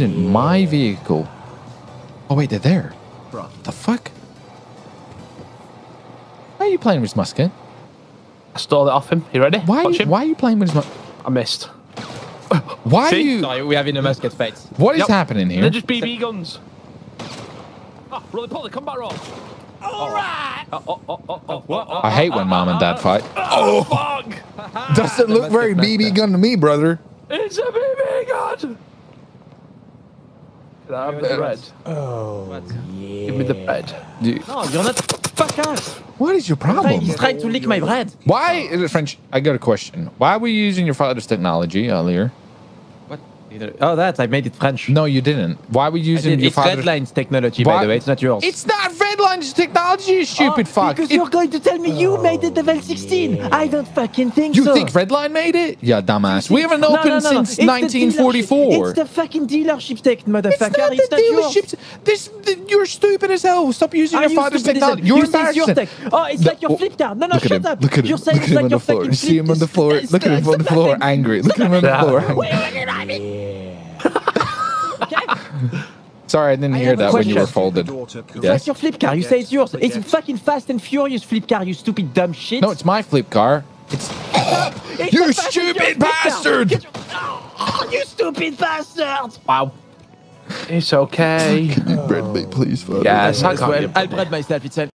using my vehicle. Oh wait, they're there. Bro. The fuck? Why are you playing with Musket? I stole it off him. You ready? Why? Watch him. Why are you playing with his? Mu- I missed. Why are you? Sorry, we have in a musket fight. What is Yep. happening here? They're just BB guns. Oh, roly poly, come back, roll. All right. Oh, oh, oh, I hate when mom and dad fight. Uh, uh, uh, oh, fuck! Doesn't look very BB gun to me, brother. It's a BB gun. Can I have the bread? Oh, Give me the red. Dude, No, you're not. Fuck off. what is your problem? He's trying to lick my bread. Why is it French? I got a question. Why were you using your father's technology earlier? What? Oh, that I made it French. No, you didn't. Why were you using did. your It's father's? Redline's technology, Why- by the way. It's not yours. It's not Redline's technology, you stupid Oh, fuck. Because It- you're going to tell me you made it level 16. I don't fucking think you so. You think Redline made it? Yeah, dumbass. We haven't No, opened no, no, no. since It's 1944. dealership. It's the fucking dealership tech, motherfucker. It's not It's the not yours. dealerships. This, th- you're stupid as hell. Stop using Are your you father's technology. hell? You're You say your tech. Oh, it's The- like your oh, flip car. No, no, shut him. up. Look at him. You're saying Look at it's him like on your the floor. fucking See him on the floor. Look at him on the the floor, angry. Look at him on the floor. Okay? Sorry, I didn't I hear have a that when you were folded. It's Yes. like your flip car. You say it's yours. It's fucking Fast and Furious flip car, you stupid dumb shit. No, it's my flip car. It's It's You the Fast and stupid Furious flip car. bastard! Your- Oh, you stupid bastard! Wow. It's okay. Can you Bread me, please, father. yes, I got Well, you. I'll bread myself. It's